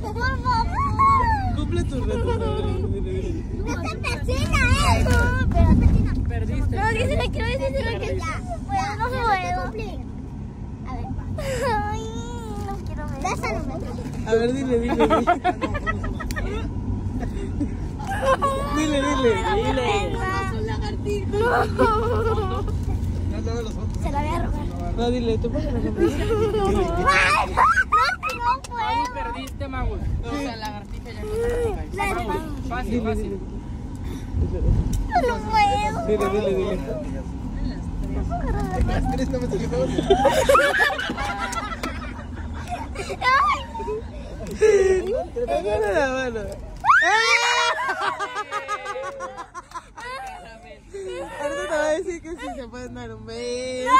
Por favor. Cumple tu reto. Esta persona es. Pero Petina. Perdiste. No, dice que quiero decir lo que ya. Bueno, no puedo. A ver. Ay, no quiero ver. A ver, dile, dile. Dile, dile. Dile. Se la voy a robar. No, dile, tú pásala con Ay, no, no Ahí puedo. Magus. O sea, lagartija ya no Magus, Fácil, fácil. No puedo. Dile, dile, dile. Dale la mano. Ahorita te va a decir que sí se pueden dar un beso.